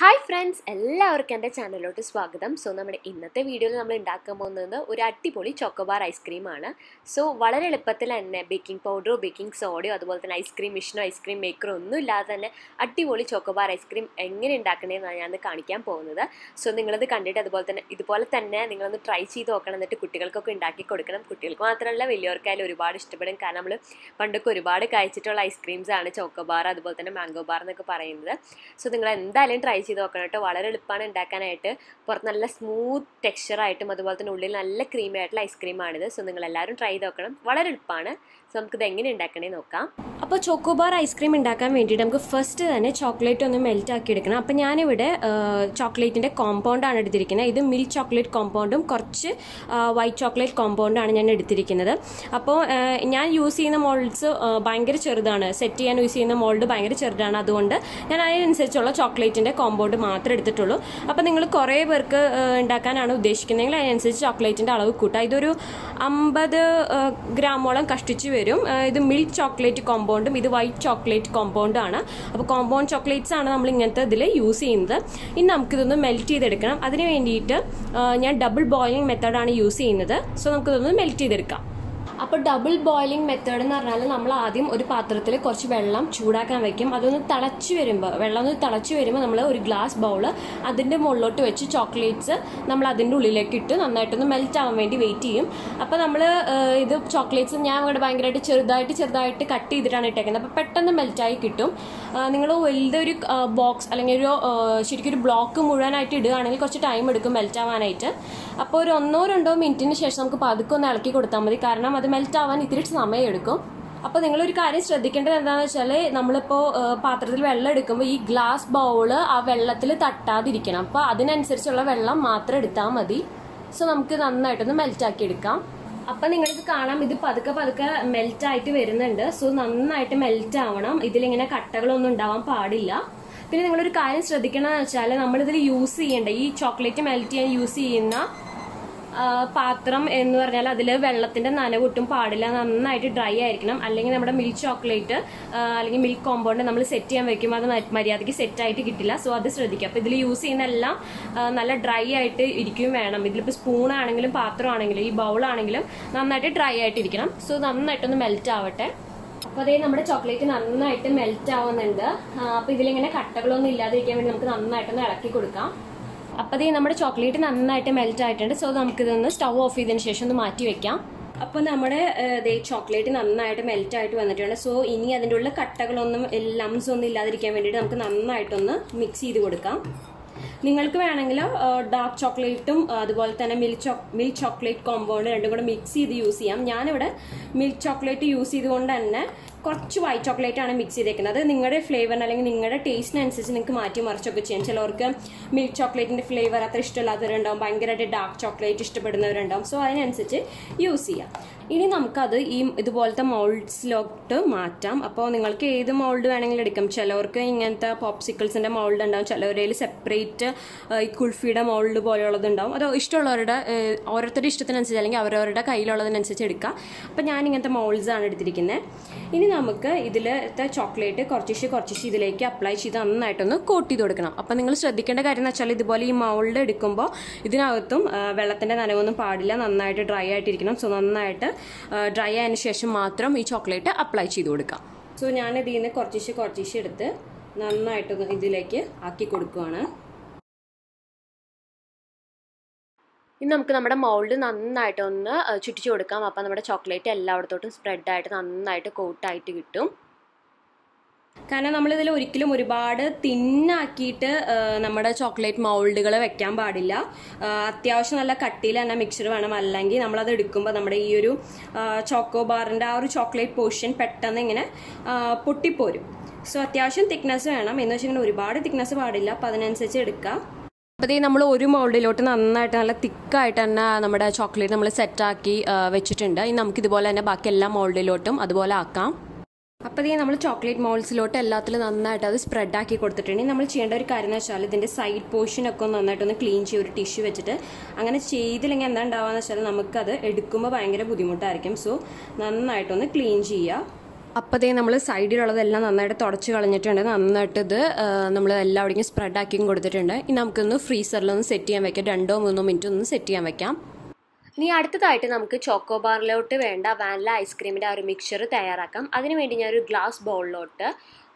Hi friends എല്ലാവർക്കും എന്റെ ചാനലിലോട്ട് സ്വാഗതം. സോ നമ്മുടെ ഇന്നത്തെ വീഡിയോയിൽ നമ്മൾ ഉണ്ടാക്കാൻ പോകുന്നത് ഒരു അടിപൊളി ചോക്കോബാർ ഐസ്ക്രീമാണ് സോ വളരെ എളുപ്പത്തിൽ തന്നെ ബേക്കിംഗ് പൗഡറോ ബേക്കിംഗ് സോഡയോ അതുപോലെ തന്നെ ഐസ്ക്രീം മെഷീനോ ഐസ്ക്രീം മേക്കറോ ഒന്നും ഇല്ലാതെ തന്നെ അടിപൊളി ചോക്കോബാർ ഐസ്ക്രീം എങ്ങനെ ഉണ്ടാക്കണേന്നാണ് ഞാനത് കാണിക്കാൻ പോകുന്നത്. സോ നിങ്ങളത് കണ്ടിട്ട് അതുപോലെ തന്നെ ഇതുപോലെ തന്നെ നിങ്ങളൊന്ന് ട്രൈ ചെയ്ത് നോക്കണം. എന്നിട്ട് കുട്ടികൾക്കൊക്കെ ഉണ്ടാക്കി കൊടുക്കണം. കുട്ടികൾക്ക് മാത്രമല്ല വലിയവർക്കായാലും ഒരുപാട് ഇഷ്ടപ്പെടും. കാരണം നമ്മൾ പണ്ടൊക്കെ ഒരുപാട് കഴിച്ചിട്ടുള്ള ഐസ്ക്രീംസാണ് ചോക്കോബാർ അതുപോലെ തന്നെ മാംഗോ ബാർ എന്നൊക്കെ പറയുന്നത്. സോ നിങ്ങൾ എന്തായാലും ട്രൈ ചെയ്ത് നോക്കണം കേട്ടോ വളരെ എളുപ്പമാണ് ഉണ്ടാക്കാനായിട്ട്. പുറത്ത് നല്ല സ്മൂത്ത് ടെക്സ്ചറായിട്ടും അതുപോലെ തന്നെ ഉള്ളിൽ നല്ല ക്രീമി ആയിട്ടുള്ള ഐസ്ക്രീമാണിത് സോ നിങ്ങൾ എല്ലാവരും ട്രൈ ചെയ്ത് നോക്കണം വളരെ എളുപ്പമാണ് സോ നമുക്കിത് എങ്ങനെ ഉണ്ടാക്കണേ നോക്കാം. അപ്പോൾ ചോക്കോബാർ ഐസ്ക്രീം ഉണ്ടാക്കാൻ വേണ്ടിയിട്ട് നമുക്ക് ഫസ്റ്റ് തന്നെ ചോക്ലേറ്റ് ഒന്ന് മെൽറ്റ് ആക്കി എടുക്കണം. അപ്പോൾ ഞാനിവിടെ ചോക്ലേറ്റിന്റെ കോമ്പൗണ്ടാണ് എടുത്തിരിക്കുന്നത്. ഇത് മിൽക്ക് ചോക്ലേറ്റ് കോമ്പൗണ്ടും കുറച്ച് വൈറ്റ് ചോക്ലേറ്റ് കോമ്പൗണ്ടാണ് ഞാൻ എടുത്തിരിക്കുന്നത്. അപ്പോൾ ഞാൻ യൂസ് ചെയ്യുന്ന മോൾഡ്സ് ഭയങ്കര ചെറുതാണ്. സെറ്റ് ചെയ്യാൻ യൂസ് ചെയ്യുന്ന മോൾഡ് ഭയങ്കര ചെറുതാണ്. അതുകൊണ്ട് ഞാൻ അതിനനുസരിച്ചുള്ള ചോക്ലേറ്റിന്റെ കോമ്പൗണ്ട് മാത്രമേ എടുത്തിട്ടുള്ളൂ. അപ്പോൾ നിങ്ങൾ കുറേ പേർക്ക് ഉണ്ടാക്കാനാണ് ഉദ്ദേശിക്കുന്നതെങ്കിൽ അതിനനുസരിച്ച് ചോക്ലേറ്റിന്റെ അളവ് കൂട്ടുക ഇതൊരു അമ്പത് ഗ്രാമോളം കഷ്ടിച്ച് വരും. ഇത് മിൽക്ക് ചോക്ലേറ്റ് കോമ്പൗണ്ടും ഇത് വൈറ്റ് ചോക്ലേറ്റ് കോമ്പൗണ്ടും ആണ്. അപ്പോൾ കോമ്പൗണ്ട് ചോക്ലേറ്റ്സ് ആണ് നമ്മൾ ഇങ്ങനത്തെ ഇതിൽ യൂസ് ചെയ്യുന്നത്. ഇനി നമുക്കിതൊന്ന് മെൽറ്റ് ചെയ്തെടുക്കണം. അതിന് വേണ്ടിയിട്ട് ഞാൻ ഡബിൾ ബോയിലിംഗ് മെത്തേഡാണ് യൂസ് ചെയ്യുന്നത്. സോ നമുക്കിതൊന്ന് മെൽറ്റ് ചെയ്തെടുക്കാം. അപ്പോൾ ഡബിൾ ബോയിലിംഗ് മെത്തേഡ് എന്ന് പറഞ്ഞാൽ നമ്മൾ ആദ്യം ഒരു പാത്രത്തിൽ കുറച്ച് വെള്ളം ചൂടാക്കാൻ വെക്കും. അതൊന്ന് തിളച്ച് വരുമ്പോൾ വെള്ളം ഒന്ന് തിളച്ച് വരുമ്പോൾ നമ്മൾ ഒരു ഗ്ലാസ് ബൗൾ അതിന്റെ മുകളിലോട്ട് വെച്ച് ചോക്ലേറ്റ്സ് നമ്മൾ അതിന്റെ ഉള്ളിലേക്ക് ഇട്ട് നന്നായിട്ടൊന്ന് മെൽറ്റ് ആവാൻ വേണ്ടി വെയിറ്റ് ചെയ്യും. അപ്പോൾ നമ്മൾ ഇത് ചോക്ലേറ്റ്സ് ഞാൻ ഇവിടെ ഭയങ്കരമായിട്ട് ചെറുതായിട്ട് ചെറുതായിട്ട് കട്ട് ചെയ്തിട്ടാണ് ഇട്ടേക്കുന്നത്. അപ്പോൾ പെട്ടെന്ന് മെൽറ്റായി കിട്ടും. നിങ്ങൾ വലുതൊരു ബോക്സ് അല്ലെങ്കിൽ ഒരു ശരിക്കും ഒരു ബ്ലോക്ക് മുഴുവനായിട്ട് ഇടുകയാണെങ്കിൽ കുറച്ച് ടൈം എടുക്കും മെൽറ്റ് ആവാനായിട്ട്. അപ്പോൾ ഒരു ഒന്നോ രണ്ടോ മിനിറ്റിന് ശേഷം നമുക്ക് പതുക്കെ ഒന്ന് ഇളക്കി കൊടുത്താൽ മതി. കാരണം അത് മെൽറ്റ് ആവാൻ ഇത്തിരി സമയം എടുക്കും അപ്പോൾ നിങ്ങളൊരു കാര്യം ശ്രദ്ധിക്കേണ്ടത് എന്താണെന്ന് വെച്ചാൽ നമ്മളിപ്പോൾ പാത്രത്തിൽ വെള്ളം എടുക്കുമ്പോൾ ഈ ഗ്ലാസ് ബൗൾ ആ വെള്ളത്തിൽ തട്ടാതിരിക്കണം. അപ്പോൾ അതിനനുസരിച്ചുള്ള വെള്ളം മാത്രം എടുത്താൽ മതി. സോ നമുക്ക് നന്നായിട്ടൊന്ന് മെൽറ്റ് ആക്കി എടുക്കാം. അപ്പം നിങ്ങൾക്ക് കാണാം. ഇത് പതുക്കെ പതുക്കെ മെൽറ്റ് ആയിട്ട് വരുന്നുണ്ട്. സോ നന്നായിട്ട് മെൽറ്റ് ആവണം. ഇതിലിങ്ങനെ കട്ടകളൊന്നും ഉണ്ടാവാൻ പാടില്ല. പിന്നെ നിങ്ങളൊരു കാര്യം ശ്രദ്ധിക്കണമെന്ന് വെച്ചാൽ നമ്മളിതിൽ യൂസ് ചെയ്യേണ്ട ഈ ചോക്ലേറ്റ് മെൽറ്റ് ചെയ്യാൻ യൂസ് ചെയ്യുന്ന പാത്രം എന്ന് പറഞ്ഞാൽ അതിൽ വെള്ളത്തിന്റെ നനവൊട്ടും പാടില്ല. നന്നായിട്ട് ഡ്രൈ ആയിരിക്കണം. അല്ലെങ്കിൽ നമ്മുടെ മിൽക്ക് ചോക്ലേറ്റ് അല്ലെങ്കിൽ മിൽക്ക് കോമ്പൗണ്ട് നമ്മൾ സെറ്റ് ചെയ്യാൻ വെക്കുമ്പോൾ അത് മര്യാദയ്ക്ക് സെറ്റ് ആയിട്ട് കിട്ടില്ല. സോ അത് ശ്രദ്ധിക്കുക. അപ്പോൾ ഇതിൽ യൂസ് ചെയ്യുന്ന എല്ലാം നല്ല ഡ്രൈ ആയിട്ട് ഇരിക്കുകയും വേണം. ഇതിലിപ്പോൾ സ്പൂൺ ആണെങ്കിലും പാത്രം ആണെങ്കിലും ഈ ബൗൾ ആണെങ്കിലും നന്നായിട്ട് ഡ്രൈ ആയിട്ട് ഇരിക്കണം. സോ നന്നായിട്ടൊന്ന് മെൽറ്റ് ആവട്ടെ. അപ്പോൾ അതേ നമ്മുടെ ചോക്ലേറ്റ് നന്നായിട്ട് മെൽറ്റ് ആവുന്നുണ്ട്. അപ്പോൾ ഇതിലിങ്ങനെ കട്ടകളൊന്നും ഇല്ലാതിരിക്കാൻ വേണ്ടി നമുക്ക് നന്നായിട്ടൊന്ന് ഇളക്കി കൊടുക്കാം. അപ്പോൾ ഇത് നമ്മുടെ ചോക്ലേറ്റ് നന്നായിട്ട് മെൽറ്റ് ആയിട്ടുണ്ട്. സോ നമുക്കിതൊന്ന് സ്റ്റൗ ഓഫ് ചെയ്തതിന് ശേഷം ഒന്ന് മാറ്റി വെക്കാം. അപ്പോൾ നമ്മുടെ ചോക്ലേറ്റ് നന്നായിട്ട് മെൽറ്റ് ആയിട്ട് വന്നിട്ടുണ്ട്. സോ ഇനി അതിന്റെ ഉള്ള കട്ടകളൊന്നും ലംസ് ഒന്നും ഇല്ലാതിരിക്കാൻ വേണ്ടിയിട്ട് നമുക്ക് നന്നായിട്ടൊന്ന് മിക്സ് ചെയ്ത് കൊടുക്കാം. നിങ്ങൾക്ക് വേണമെങ്കിൽ ഡാർക്ക് ചോക്ലേറ്റും അതുപോലെ തന്നെ മിൽക്ക് ചോ മിൽക്ക് ചോക്ലേറ്റ് കോമ്പൗണ്ട് രണ്ടും കൂടെ മിക്സ് ചെയ്ത് യൂസ് ചെയ്യാം. ഞാനിവിടെ മിൽക്ക് ചോക്ലേറ്റ് യൂസ് ചെയ്തുകൊണ്ട് തന്നെ കുറച്ച് വൈറ്റ് ചോക്ലേറ്റ് ആണ് മിക്സ് ചെയ്തേക്കുന്നത്. നിങ്ങളുടെ ഫ്ലേവറിന് അല്ലെങ്കിൽ നിങ്ങളുടെ ടേസ്റ്റിനനുസരിച്ച് നിങ്ങൾക്ക് മാറ്റി മറിച്ചൊക്കെ ചെയ്യാം. ചിലവർക്ക് മിൽക്ക് ചോക്ലേറ്റിന്റെ ഫ്ലേവർ അത്ര ഇഷ്ടമില്ലാത്തവരുണ്ടാവും. ഭയങ്കരമായിട്ട് ഡാർക്ക് ചോക്ലേറ്റ് ഇഷ്ടപ്പെടുന്നവരുണ്ടാവും. സോ അതിനനുസരിച്ച് യൂസ് ചെയ്യാം. ഇനി നമുക്കത് ഈ ഇതുപോലത്തെ മോൾഡ്സിലോട്ട് മാറ്റാം. അപ്പോൾ നിങ്ങൾക്ക് ഏത് മോൾഡ് വേണമെങ്കിലും എടുക്കാം. ചിലവർക്ക് ഇങ്ങനത്തെ പോപ്സിക്കിൾസിന്റെ മോൾഡ് ഉണ്ടാവും. ചിലവരിൽ സെപ്പറേറ്റ് ഈ കുൾഫിയുടെ മോൾഡ് പോലെയുള്ളത് ഉണ്ടാവും. അത് ഇഷ്ടമുള്ളവരുടെ ഓരോരുത്തരുടെ ഇഷ്ടത്തിനനുസരിച്ച് അല്ലെങ്കിൽ അവരവരുടെ കയ്യിലുള്ളതിനനുസരിച്ച് എടുക്കാം. അപ്പോൾ ഞാൻ ഇങ്ങനത്തെ മോൾഡ്സാണ് എടുത്തിരിക്കുന്നത് ഇനി നമുക്ക് ഇതിലത്തെ ചോക്ലേറ്റ് കുറച്ചിശ് കുറച്ചിശ് ഇതിലേക്ക് അപ്ലൈ ചെയ്ത് നന്നായിട്ടൊന്ന് കോട്ട് ചെയ്ത് കൊടുക്കണം. അപ്പം നിങ്ങൾ ശ്രദ്ധിക്കേണ്ട കാര്യം എന്ന് വെച്ചാൽ ഇതുപോലെ ഈ മോൾഡ് എടുക്കുമ്പോൾ ഇതിനകത്തും വെള്ളത്തിന്റെ നനവൊന്നും പാടില്ല. നന്നായിട്ട് ഡ്രൈ ആയിട്ടിരിക്കണം. സോ നന്നായിട്ട് ഡ്രൈ ആയതിനു ശേഷം മാത്രം ഈ ചോക്ലേറ്റ് അപ്ലൈ ചെയ്ത് കൊടുക്കാം. സോ ഞാൻ ഇതിൽ നിന്ന് കുറച്ചിശ് കുറച്ചിശ് എടുത്ത് നന്നായിട്ട് ഇതിലേക്ക് ആക്കി കൊടുക്കുകയാണ് ഇനി നമുക്ക് നമ്മുടെ മൗൾഡ് നന്നായിട്ടൊന്ന് ചുറ്റിച്ചു കൊടുക്കാം. അപ്പം നമ്മുടെ ചോക്ലേറ്റ് എല്ലായിടത്തോട്ടും സ്പ്രെഡായിട്ട് നന്നായിട്ട് കോട്ടായിട്ട് കിട്ടും. കാരണം നമ്മളിതിൽ ഒരിക്കലും ഒരുപാട് തിന്നാക്കിയിട്ട് നമ്മുടെ ചോക്ലേറ്റ് മൗൾഡുകൾ വെക്കാൻ പാടില്ല. അത്യാവശ്യം നല്ല കട്ടിയിൽ തന്നെ മിക്സർ വേണം. അല്ലെങ്കിൽ നമ്മളത് എടുക്കുമ്പോൾ നമ്മുടെ ഈ ഒരു ചോക്കോ ബാറിന്റെ ആ ഒരു ചോക്ലേറ്റ് പോർഷൻ പെട്ടെന്ന് ഇങ്ങനെ പൊട്ടിപ്പോരും. സോ അത്യാവശ്യം തിക്നെസ് വേണം. എന്ന് വെച്ചിട്ടുണ്ടെങ്കിൽ ഒരുപാട് തിക്നെസ് പാടില്ല. അപ്പോൾ അതിനനുസരിച്ച് എടുക്കുക ഈ നമ്മൾ ഒരു മൗൾഡിലോട്ട് നന്നായിട്ട് നല്ല തിക്കായിട്ട് തന്നെ നമ്മുടെ ചോക്ലേറ്റ് നമ്മൾ സെറ്റാക്കി വെച്ചിട്ടുണ്ട്. ഇനി നമുക്കിതുപോലെ തന്നെ ബാക്കി എല്ലാ മൗൾഡിലോട്ടും അതുപോലെ ആക്കാം. അപ്പോൾ ഇതേ നമ്മൾ ചോക്ലേറ്റ് മോൾസിലോട്ട് എല്ലാത്തിലും നന്നായിട്ട് അത് സ്പ്രെഡ് ആക്കി കൊടുത്തിട്ടുണ്ടെങ്കിൽ നമ്മൾ ചെയ്യേണ്ട ഒരു കാര്യം എന്ന് വെച്ചാൽ ഇതിന്റെ സൈഡ് പോർഷനൊക്കെ ഒന്ന് നന്നായിട്ടൊന്ന് ക്ലീൻ ചെയ്യും ഒരു ടിഷ്യൂ വെച്ചിട്ട് അങ്ങനെ ചെയ്തില്ലെങ്കിൽ എന്താ ഉണ്ടാവുക വെച്ചാൽ നമുക്കത് എടുക്കുമ്പോൾ ഭയങ്കര ബുദ്ധിമുട്ടായിരിക്കും. സോ നന്നായിട്ടൊന്ന് ക്ലീൻ ചെയ്യുക അപ്പോൾ അതേ നമ്മൾ സൈഡിലുള്ളതെല്ലാം നന്നായിട്ട് തുടച്ച് കളഞ്ഞിട്ടുണ്ട്. നന്നായിട്ട് ഇത് നമ്മൾ എല്ലാവിടേക്കും സ്പ്രെഡ് ആക്കിയും കൊടുത്തിട്ടുണ്ട്. ഇനി നമുക്കൊന്ന് ഫ്രീസറിലൊന്ന് സെറ്റ് ചെയ്യാൻ വെക്കാം. രണ്ടോ മൂന്നോ മിനിറ്റ് ഒന്ന് സെറ്റ് ചെയ്യാൻ വെക്കാം. ഇനി അടുത്തതായിട്ട് നമുക്ക് ചോക്കോ ബാറിലോട്ട് വേണ്ട വാനില ഐസ്ക്രീമിന്റെ ആ ഒരു മിക്സ്ചർ തയ്യാറാക്കാം. അതിനുവേണ്ടി ഞാൻ ഒരു ഗ്ലാസ് ബൗളിലോട്ട്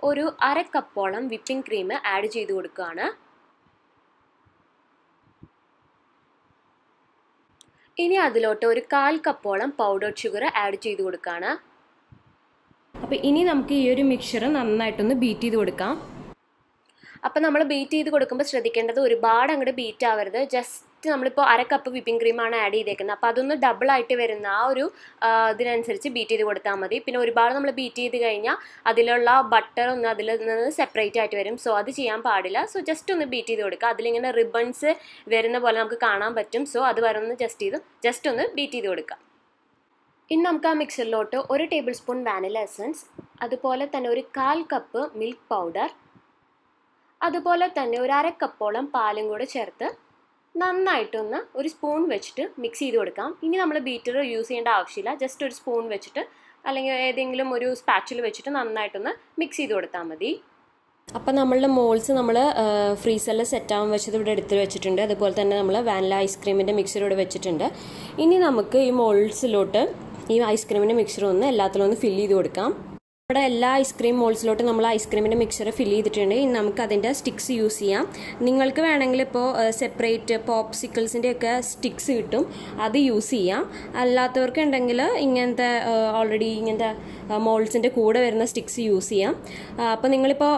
ഒരു അര കപ്പോളം വിപ്പിംഗ് ക്രീം ആഡ് ചെയ്ത് കൊടുക്കുകയാണ്. ഇനി അതിലോട്ട് ഒരു കാൽ കപ്പോളം പൗഡർ ഷുഗർ ആഡ് ചെയ്ത് കൊടുക്കുകയാണ്. അപ്പോൾ ഇനി നമുക്ക് ഈ ഒരു മിക്സ്ചർ നന്നായിട്ടൊന്ന് ബീറ്റ് ചെയ്ത് കൊടുക്കാം. അപ്പം നമ്മൾ ബീറ്റ് ചെയ്ത് കൊടുക്കുമ്പോൾ ശ്രദ്ധിക്കേണ്ടത് ഒരുപാട് അങ്ങോട്ട് ബീറ്റ് ആവരുത്. ജസ്റ്റ് നമ്മളിപ്പോൾ അര കപ്പ് വിപ്പിംഗ് ക്രീമാണ് ആഡ് ചെയ്തേക്കുന്നത്. അപ്പോൾ അതൊന്ന് ഡബിൾ ആയിട്ട് വരുന്ന ആ ഒരു ഇതിനനുസരിച്ച് ബീറ്റ് ചെയ്ത് കൊടുത്താൽ മതി. പിന്നെ ഒരുപാട് നമ്മൾ ബീറ്റ് ചെയ്ത് കഴിഞ്ഞാൽ അതിലുള്ള ബട്ടർ ഒന്ന് അതിൽ നിന്ന് സെപ്പറേറ്റ് ആയിട്ട് വരും. സോ അത് ചെയ്യാൻ പാടില്ല. സോ ജസ്റ്റ് ഒന്ന് ബീറ്റ് ചെയ്ത് കൊടുക്കുക. അതിലിങ്ങനെ റിബൺസ് വരുന്ന പോലെ നമുക്ക് കാണാൻ പറ്റും. സോ അത് വരെ ഒന്ന് ജസ്റ്റ് ചെയ്ത് ജസ്റ്റ് ഒന്ന് ബീറ്റ് ചെയ്ത് കൊടുക്കുക. ഇനി നമുക്ക് ആ മിക്സറിലോട്ട് ഒരു ടേബിൾ സ്പൂൺ വാനില എസൻസ് അതുപോലെ തന്നെ ഒരു കാൽ കപ്പ് മിൽക്ക് പൗഡർ അതുപോലെ തന്നെ ഒരു അര കപ്പോളം പാലും കൂടെ ചേർത്ത് നന്നായിട്ടൊന്ന് ഒരു സ്പൂൺ വെച്ചിട്ട് മിക്സ് ചെയ്ത് കൊടുക്കാം. ഇനി നമ്മൾ ബീറ്റർ യൂസ് ചെയ്യേണ്ട ആവശ്യമില്ല. ജസ്റ്റ് ഒരു സ്പൂൺ വെച്ചിട്ട് അല്ലെങ്കിൽ ഏതെങ്കിലും ഒരു സ്പാച്ചിൽ വെച്ചിട്ട് നന്നായിട്ടൊന്ന് മിക്സ് ചെയ്ത് കൊടുത്താൽ മതി. അപ്പം നമ്മളുടെ മോൾസ് നമ്മൾ ഫ്രീസറിൽ സെറ്റ് ആവാൻ വെച്ചത് ഇവിടെ എടുത്ത് വെച്ചിട്ടുണ്ട്. അതുപോലെ തന്നെ നമ്മൾ വാനില ഐസ്ക്രീമിന്റെ മിക്സർ ഇവിടെ വെച്ചിട്ടുണ്ട്. ഇനി നമുക്ക് ഈ മോൾസിലോട്ട് ഈ ഐസ്ക്രീമിന്റെ മിക്സർ ഒന്ന് എല്ലാത്തിലും ഒന്ന് ഫില്ല് ചെയ്ത് കൊടുക്കാം. ഇവിടെ എല്ലാ ഐസ്ക്രീം മോൾസിലോട്ട് നമ്മൾ ഐസ്ക്രീമിന്റെ മിക്സർ ഫിൽ ചെയ്തിട്ടുണ്ട്. ഇനി നമുക്ക് അതിന്റെ സ്റ്റിക്സ് യൂസ് ചെയ്യാം. നിങ്ങൾക്ക് വേണമെങ്കിൽ ഇപ്പോൾ സെപ്പറേറ്റ് പോപ്സിക്കിൾസിന്റെ ഒക്കെ സ്റ്റിക്സ് കിട്ടും. അത് യൂസ് ചെയ്യാം. അല്ലാത്തവർക്ക് ഉണ്ടെങ്കിൽ ഇങ്ങനത്തെ ഓൾറെഡി ഇങ്ങനത്തെ മോൾസിന്റെ കൂടെ വരുന്ന സ്റ്റിക്സ് യൂസ് ചെയ്യാം. അപ്പോൾ നിങ്ങളിപ്പോൾ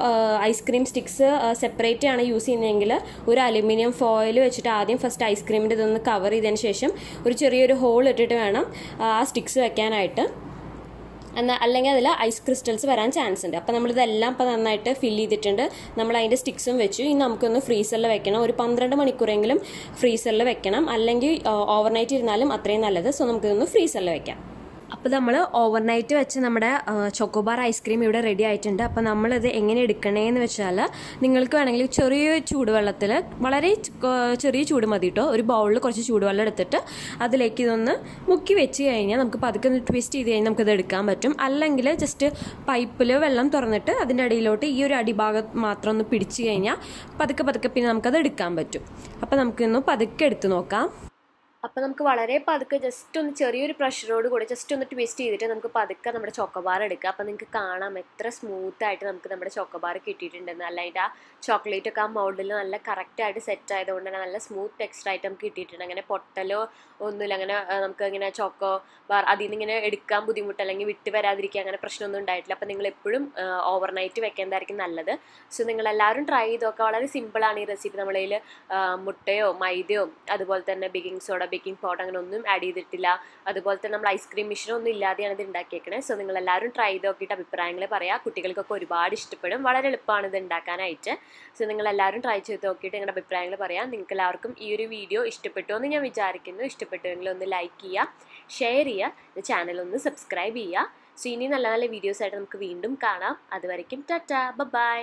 ഐസ്ക്രീം സ്റ്റിക്സ് സെപ്പറേറ്റ് ആണ് യൂസ് ചെയ്യുന്നതെങ്കിൽ ഒരു അലുമിനിയം ഫോയിൽ വെച്ചിട്ട് ആദ്യം ഫസ്റ്റ് ഐസ്ക്രീമിന്റെ ഇതൊന്ന് കവർ ചെയ്തതിന് ശേഷം ഒരു ചെറിയൊരു ഹോൾ ഇട്ടിട്ട് വേണം ആ സ്റ്റിക്സ് വെക്കാനായിട്ട്. എന്നാൽ അല്ലെങ്കിൽ അതിൽ ഐസ് ക്രിസ്റ്റൽസ് വരാൻ ചാൻസ് ഉണ്ട്. അപ്പോൾ നമ്മളിതെല്ലാം ഇപ്പോൾ നന്നായിട്ട് ഫില്ല് ചെയ്തിട്ടുണ്ട്. നമ്മൾ അതിന്റെ സ്റ്റിക്സും വെച്ചു. ഇനി നമുക്കൊന്ന് ഫ്രീസറിൽ വെക്കണം. ഒരു പന്ത്രണ്ട് മണിക്കൂറെങ്കിലും ഫ്രീസറിൽ വെക്കണം. അല്ലെങ്കിൽ ഓവർനൈറ്റ് ഇരുന്നാലും അത്രയും നല്ലത്. സോ നമുക്കിതൊന്ന് ഫ്രീസറിൽ വെക്കാം. അപ്പോൾ നമ്മൾ ഓവർനൈറ്റ് വെച്ച് നമ്മുടെ ചോക്കോബാർ ഐസ്ക്രീം ഇവിടെ റെഡി ആയിട്ടുണ്ട്. അപ്പോൾ നമ്മളിത് എങ്ങനെ എടുക്കണേന്ന് വെച്ചാൽ നിങ്ങൾക്ക് വേണമെങ്കിൽ ചെറിയ ചൂടുവെള്ളത്തിൽ വളരെ ചെറിയ ചൂട് മതി കേട്ടോ ഒരു ബൗളിൽ കുറച്ച് ചൂടുവെള്ളം എടുത്തിട്ട് അതിലേക്ക് ഇതൊന്ന് മുക്കി വെച്ച് കഴിഞ്ഞാൽ നമുക്ക് പതുക്കെ ഒന്ന് ട്വിസ്റ്റ് ചെയ്ത് കഴിഞ്ഞാൽ നമുക്കത് എടുക്കാൻ പറ്റും. അല്ലെങ്കിൽ ജസ്റ്റ് പൈപ്പിൽ വെള്ളം തുറന്നിട്ട് അതിന്റെ അടിയിലോട്ട് ഈ ഒരു അടിഭാഗം മാത്രം ഒന്ന് പിടിച്ച് കഴിഞ്ഞാൽ പതുക്കെ പതുക്കെ പിന്നെ നമുക്കത് എടുക്കാൻ പറ്റും. അപ്പോൾ നമുക്കിന്ന് പതുക്കെ എടുത്ത് നോക്കാം. അപ്പോൾ നമുക്ക് വളരെ പതുക്കെ ജസ്റ്റ് ഒന്ന് ചെറിയൊരു പ്രഷറോട് കൂടി ജസ്റ്റ് ഒന്ന് ട്വിസ്റ്റ് ചെയ്തിട്ട് നമുക്ക് പതുക്കെ നമ്മുടെ ചോക്കോബാർ എടുക്കുക അപ്പോൾ നിങ്ങൾക്ക് കാണാം എത്ര സ്മൂത്തായിട്ട് നമുക്ക് നമ്മുടെ ചോക്കോബാർ കിട്ടിയിട്ടുണ്ടെന്ന്. അല്ല അതിന്റെ ആ ചോക്ലേറ്റ് ഒക്കെ ആ മൗണ്ടിൽ നല്ല കറക്റ്റായിട്ട് സെറ്റ് ആയതുകൊണ്ട് തന്നെ നല്ല സ്മൂത്ത് ടെക്സ്റ്റർ ആയിട്ട് നമുക്ക് കിട്ടിയിട്ടുണ്ട്. അങ്ങനെ പൊട്ടലോ ഒന്നുമില്ല. അങ്ങനെ നമുക്ക് ഇങ്ങനെ ചോക്കോ ബാർ അതിൽ നിന്ന് ഇങ്ങനെ എടുക്കാൻ ബുദ്ധിമുട്ട് അല്ലെങ്കിൽ വിട്ട് വരാതിരിക്കുക അങ്ങനെ പ്രശ്നമൊന്നും ഉണ്ടായിട്ടില്ല. അപ്പോൾ നിങ്ങൾ എപ്പോഴും ഓവർനൈറ്റ് വെക്കേണ്ടതായിരിക്കും നല്ലത്. സോ നിങ്ങൾ എല്ലാവരും ട്രൈ ചെയ്ത് നോക്കുക. വളരെ സിമ്പിളാണ് ഈ റെസിപ്പി നമ്മളതിൽ മുട്ടയോ മൈദയോ അതുപോലെ തന്നെ ബേക്കിംഗ് സോഡ ബേക്കിംഗ് പൗഡർ അങ്ങനെ ഒന്നും ആഡ് ചെയ്തിട്ടില്ല. അതുപോലെ തന്നെ നമ്മൾ ഐസ്ക്രീം മെഷീൻ ഒന്നും ഇല്ലാതെയാണ് ഇത് ഉണ്ടാക്കിയേക്കണേ സോ നിങ്ങൾ എല്ലാവരും ട്രൈ ചെയ്ത് നോക്കിയിട്ട് അഭിപ്രായങ്ങൾ പറയാം. കുട്ടികൾക്കൊക്കെ ഒരുപാട് ഇഷ്ടപ്പെടും. വളരെ എളുപ്പമാണ് ഇത് ഉണ്ടാക്കാനായിട്ട് സോ നിങ്ങൾ എല്ലാവരും ട്രൈ ചെയ്ത് നോക്കിയിട്ട് നിങ്ങളുടെ അഭിപ്രായങ്ങൾ പറയാം. നിങ്ങൾക്ക് എല്ലാവർക്കും ഈ ഒരു വീഡിയോ ഇഷ്ടപ്പെട്ടു എന്ന് ഞാൻ വിചാരിക്കുന്നു. ഇഷ്ടപ്പെട്ടുവെങ്കിൽ ഒന്ന് ലൈക്ക് ചെയ്യുക ഷെയർ ചെയ്യുക ചാനൽ ഒന്ന് സബ്സ്ക്രൈബ് ചെയ്യുക സോ ഇനി നല്ല നല്ല വീഡിയോസ് ആയിട്ട് നമുക്ക് വീണ്ടും കാണാം. അതുവരയ്ക്കും ടാറ്റ. ബൈ